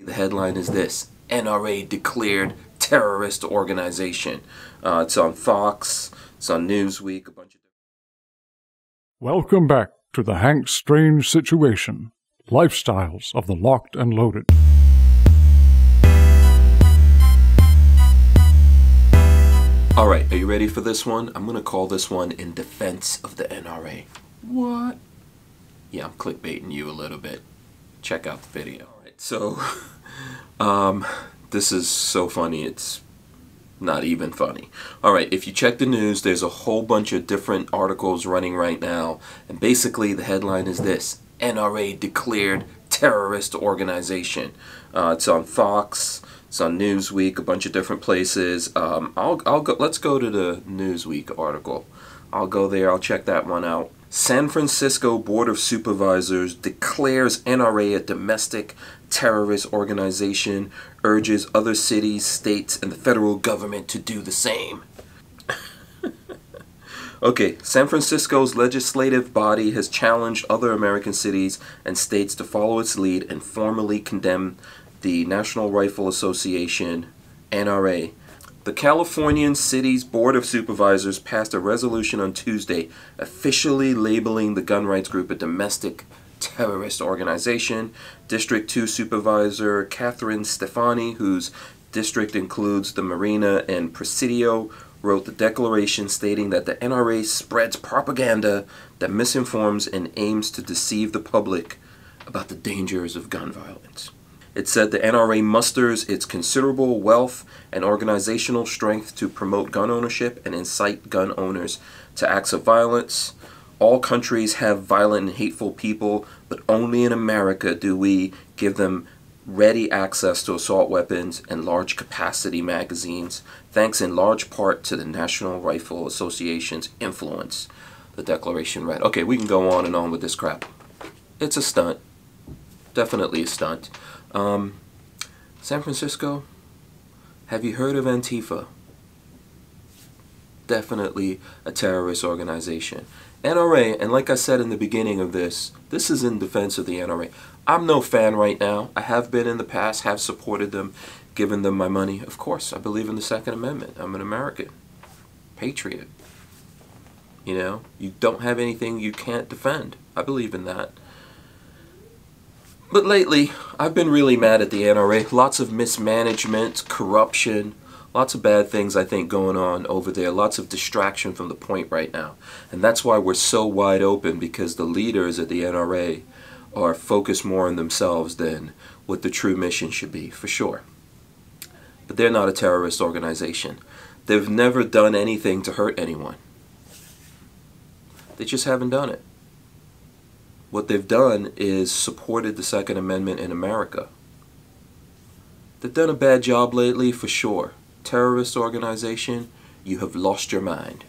The headline is this NRA declared terrorist organization. Uh, it's on Fox, it's on Newsweek, a bunch of Welcome back to the Hank Strange Situation Lifestyles of the Locked and Loaded. Alright, are you ready for this one? I'm gonna call this one in defense of the NRA. What? Yeah, I'm clickbaiting you a little bit. Check out the video. So, um, this is so funny, it's not even funny. Alright, if you check the news, there's a whole bunch of different articles running right now, and basically the headline is this NRA declared terrorist organization. Uh, it's on Fox, it's on Newsweek, a bunch of different places. Um, I'll, I'll go, let's go to the Newsweek article. I'll go there, I'll check that one out. San Francisco Board of Supervisors declares NRA a domestic terrorist organization, urges other cities, states, and the federal government to do the same. okay, San Francisco's legislative body has challenged other American cities and states to follow its lead and formally condemn the National Rifle Association, NRA. The Californian City's Board of Supervisors passed a resolution on Tuesday officially labeling the gun rights group a domestic terrorist organization. District 2 Supervisor Catherine Stefani, whose district includes the Marina and Presidio, wrote the declaration stating that the NRA spreads propaganda that misinforms and aims to deceive the public about the dangers of gun violence. It said the NRA musters its considerable wealth and organizational strength to promote gun ownership and incite gun owners to acts of violence. All countries have violent and hateful people, but only in America do we give them ready access to assault weapons and large capacity magazines, thanks in large part to the National Rifle Association's influence. The declaration read. Okay, we can go on and on with this crap. It's a stunt. Definitely a stunt. Um, San Francisco, have you heard of Antifa? Definitely a terrorist organization. NRA, and like I said in the beginning of this, this is in defense of the NRA. I'm no fan right now. I have been in the past, have supported them, given them my money. Of course, I believe in the Second Amendment. I'm an American. Patriot. You know, you don't have anything you can't defend. I believe in that. But lately, I've been really mad at the NRA. Lots of mismanagement, corruption, lots of bad things I think going on over there. Lots of distraction from the point right now. And that's why we're so wide open because the leaders at the NRA are focused more on themselves than what the true mission should be, for sure. But they're not a terrorist organization. They've never done anything to hurt anyone. They just haven't done it what they've done is supported the Second Amendment in America. They've done a bad job lately, for sure. Terrorist organization, you have lost your mind.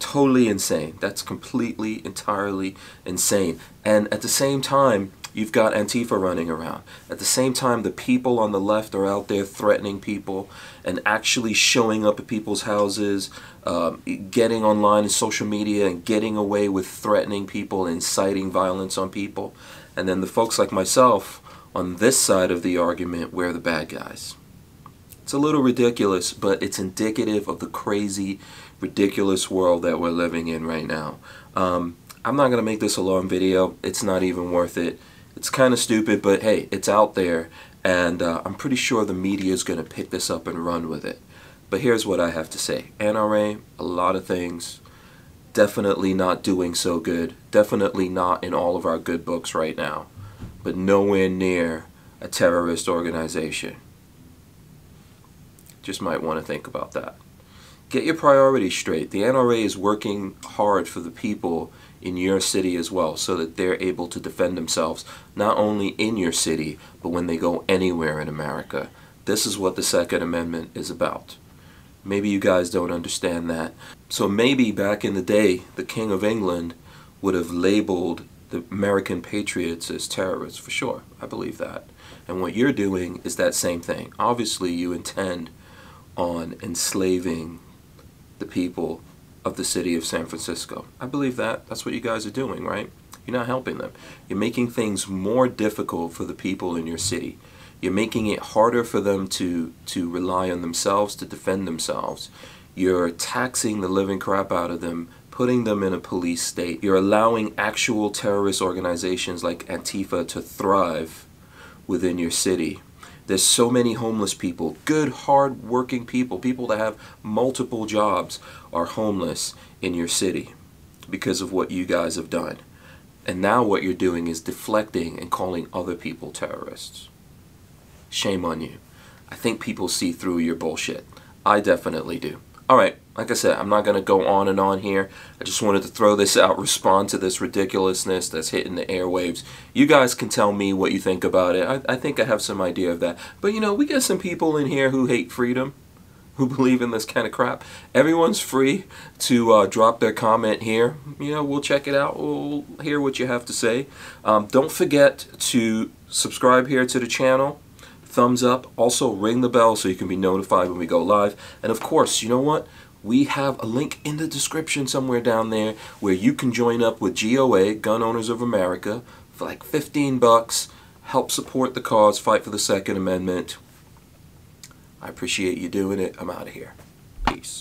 Totally insane. That's completely, entirely insane. And at the same time, you've got Antifa running around. At the same time, the people on the left are out there threatening people and actually showing up at people's houses, um, getting online and social media and getting away with threatening people, inciting violence on people. And then the folks like myself on this side of the argument, we're the bad guys. It's a little ridiculous, but it's indicative of the crazy, ridiculous world that we're living in right now. Um, I'm not going to make this a long video. It's not even worth it. It's kind of stupid, but hey, it's out there, and uh, I'm pretty sure the media is going to pick this up and run with it. But here's what I have to say. NRA, a lot of things, definitely not doing so good. Definitely not in all of our good books right now. But nowhere near a terrorist organization. Just might want to think about that. Get your priorities straight. The NRA is working hard for the people in your city as well so that they're able to defend themselves not only in your city but when they go anywhere in America. This is what the Second Amendment is about. Maybe you guys don't understand that. So maybe back in the day the King of England would have labeled the American patriots as terrorists for sure. I believe that. And what you're doing is that same thing. Obviously you intend on enslaving the people of the city of San Francisco. I believe that. That's what you guys are doing, right? You're not helping them. You're making things more difficult for the people in your city. You're making it harder for them to, to rely on themselves to defend themselves. You're taxing the living crap out of them, putting them in a police state. You're allowing actual terrorist organizations like Antifa to thrive within your city. There's so many homeless people, good, hard working people, people that have multiple jobs are homeless in your city because of what you guys have done. And now what you're doing is deflecting and calling other people terrorists. Shame on you. I think people see through your bullshit. I definitely do. Alright, like I said, I'm not going to go on and on here. I just wanted to throw this out, respond to this ridiculousness that's hitting the airwaves. You guys can tell me what you think about it. I, I think I have some idea of that. But you know, we got some people in here who hate freedom who believe in this kind of crap. Everyone's free to uh, drop their comment here. You know, we'll check it out. We'll hear what you have to say. Um, don't forget to subscribe here to the channel. Thumbs up. Also, ring the bell so you can be notified when we go live. And of course, you know what? We have a link in the description somewhere down there where you can join up with GOA, Gun Owners of America, for like 15 bucks. Help support the cause, fight for the Second Amendment. I appreciate you doing it. I'm out of here. Peace.